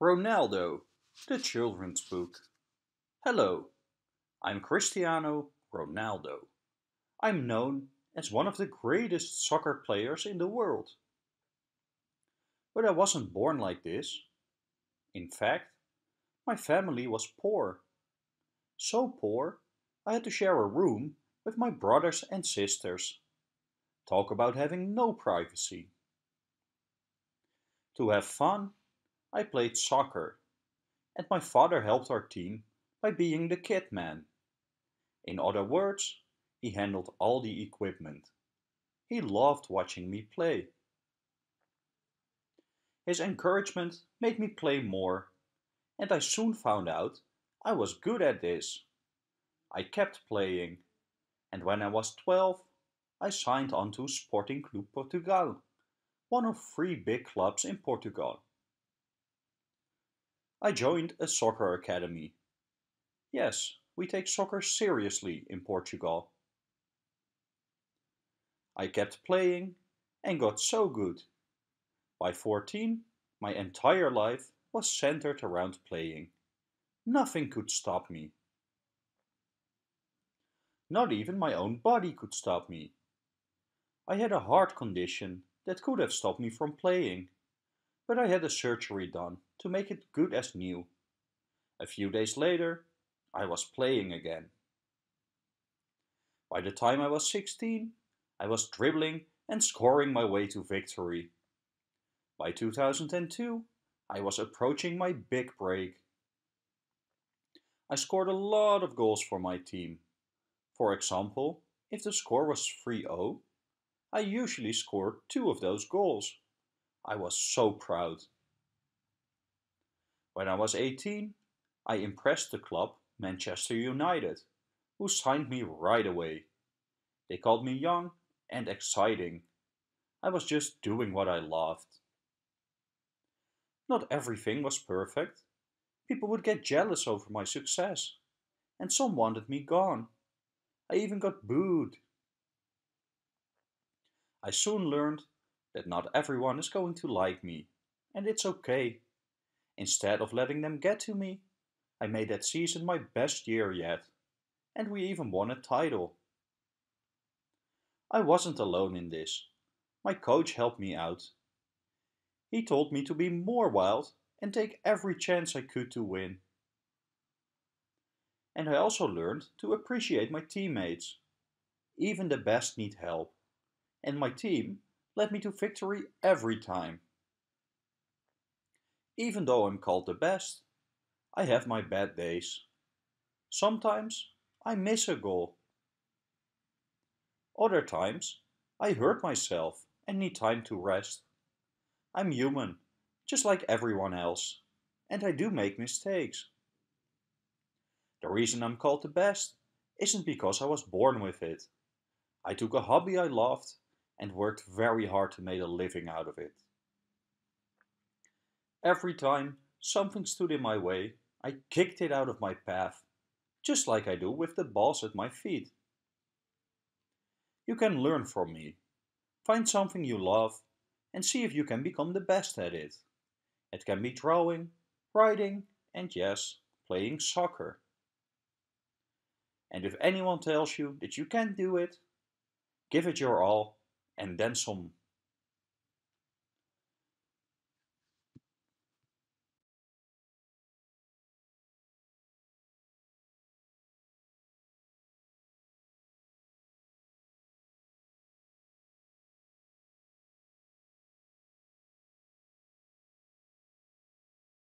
Ronaldo, the children's book. Hello, I'm Cristiano Ronaldo. I'm known as one of the greatest soccer players in the world. But I wasn't born like this. In fact, my family was poor. So poor, I had to share a room with my brothers and sisters. Talk about having no privacy. To have fun, I played soccer, and my father helped our team by being the kit man. In other words, he handled all the equipment. He loved watching me play. His encouragement made me play more, and I soon found out I was good at this. I kept playing, and when I was 12, I signed on to Sporting Club Portugal, one of three big clubs in Portugal. I joined a soccer academy. Yes, we take soccer seriously in Portugal. I kept playing and got so good. By 14, my entire life was centered around playing. Nothing could stop me. Not even my own body could stop me. I had a heart condition that could have stopped me from playing, but I had a surgery done to make it good as new. A few days later, I was playing again. By the time I was 16, I was dribbling and scoring my way to victory. By 2002, I was approaching my big break. I scored a lot of goals for my team. For example, if the score was 3-0, I usually scored two of those goals. I was so proud. When I was 18, I impressed the club Manchester United, who signed me right away. They called me young and exciting. I was just doing what I loved. Not everything was perfect. People would get jealous over my success, and some wanted me gone. I even got booed I soon learned that not everyone is going to like me, and it's okay. Instead of letting them get to me, I made that season my best year yet, and we even won a title. I wasn't alone in this. My coach helped me out. He told me to be more wild and take every chance I could to win. And I also learned to appreciate my teammates. Even the best need help and my team led me to victory every time. Even though I'm called the best, I have my bad days. Sometimes I miss a goal. Other times I hurt myself and need time to rest. I'm human, just like everyone else, and I do make mistakes. The reason I'm called the best isn't because I was born with it. I took a hobby I loved and worked very hard to make a living out of it. Every time something stood in my way, I kicked it out of my path, just like I do with the balls at my feet. You can learn from me. Find something you love and see if you can become the best at it. It can be drawing, writing, and yes, playing soccer. And if anyone tells you that you can't do it, give it your all and then some.